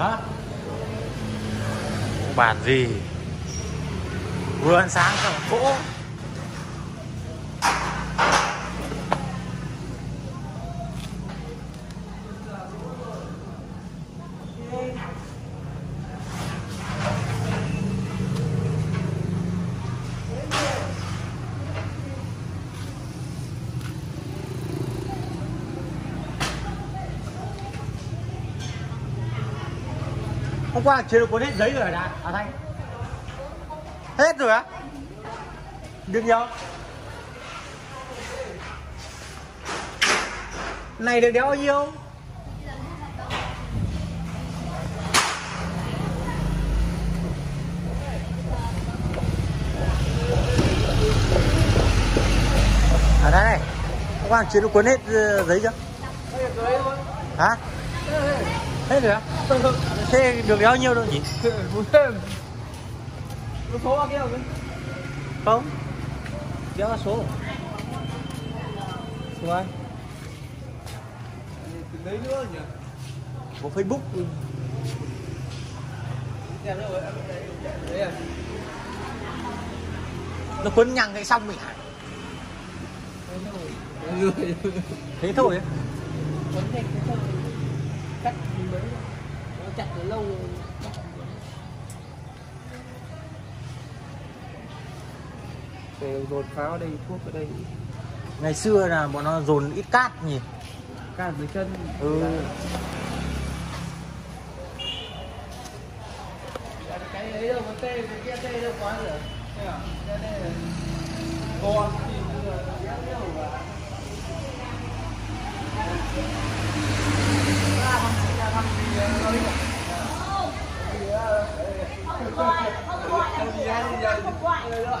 hả? Bàn gì? Vừa ăn sáng xong cỗ hôm qua chưa được cuốn hết giấy rồi hả à thanh? Hết rồi á? Được nhiều? Này, được đéo bao nhiêu? À đây này hôm qua chưa được cuốn hết ờ, giấy chưa? Hả? Rồi á thế được bao nhiêu đâu nhỉ? Số nhiêu vậy? không. Đéo là số. Số ai? Đấy nữa nhỉ? có facebook. Em đấy à? nó quấn nhằng cái xong mình hả? Thế thôi á. Quấn thành cái xong cắt mình mới nó chặt từ lâu rồi. Dồn pháo ở đây, thuốc ở đây, ngày xưa là bọn nó dồn ít cát nhỉ cắt dưới chân. Ừ. Cái ấy đâu có tê, cái kia tê đâu này là con thì người gọi